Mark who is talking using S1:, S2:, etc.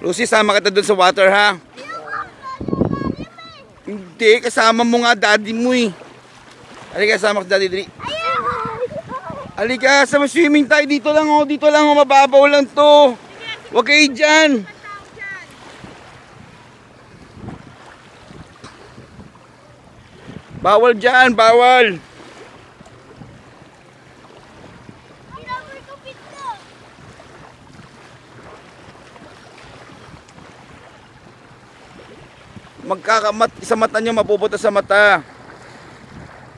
S1: Lucy, sama kita dun sa water ha. Hindi, kasama mo nga daddy mo eh. Halika, sama ka daddy dali. Halika, sama swimming tayo. Dito lang oh, dito lang oh, mababaw lang to. Huwag kayo dyan. Bawal dyan, bawal. Magkakamat, sa mata nyo mapupunta sa mata.